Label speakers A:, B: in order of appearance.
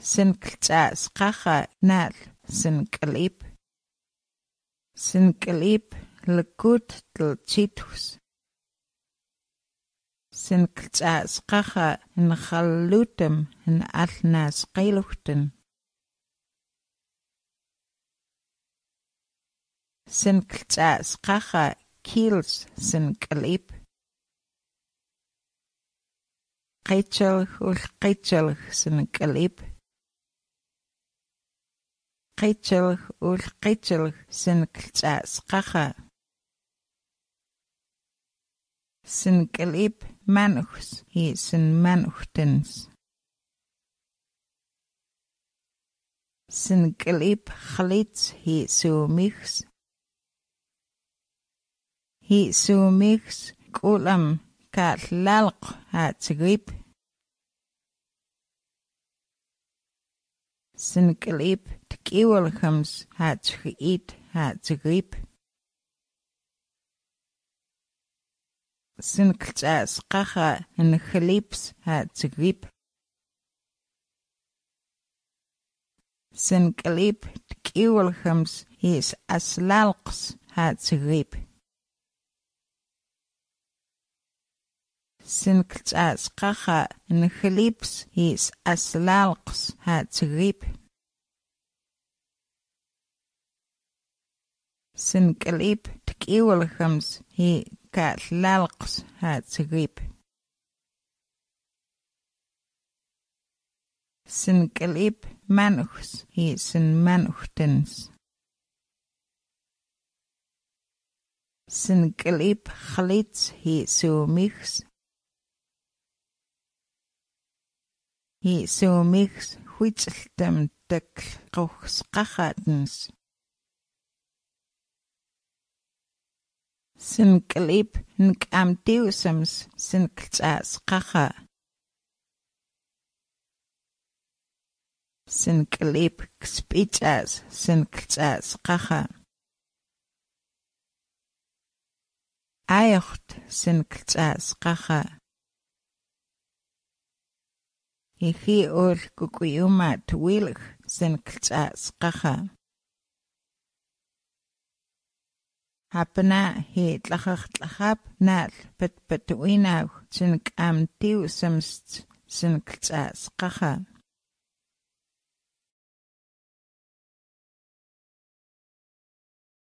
A: سنكلتعسقاخا نال سنكليب سنكليب لكوت تلتشيتوس سنكلتعسقاخا نخلوتم نقلنا سقيلوتن سنكلتعسقاخا كيلز سنكليب قيتشل والقيتشل سنكليب qitchilg ul qitchilg sinkltsas qaqa sinklip manuchs hi sin manuchtens sinklip khlits hi sumichs hi sumichs kulam katlalq hatsgrip Sinqlib tkiualhams hatzg'it hatzg'ib. Sinqlch'asqaqa njlips hatzg'ib. Sinqlib tkiualhams is aslalqs hatzg'ib. sinkt as kacha in chlips is as lalks hat's grip. Sinklip tkiwilchams hi kat lalks hat's grip. Sinklip manuchs hi sin manuchtens. Sinklip chlits hi su michs и суумигс хуицэлтэм такл гохсгахатнс синклип нкамтиусэмс синклцаасгаха синклип кспичаас синклцаасгаха аярт синклцаасгаха ихи ол кукуйума туилх сэнклцаасгаха хапна хитлахахтлахап нал пэтпэтуинав сэнкамтиусэмс сэнклцаасгаха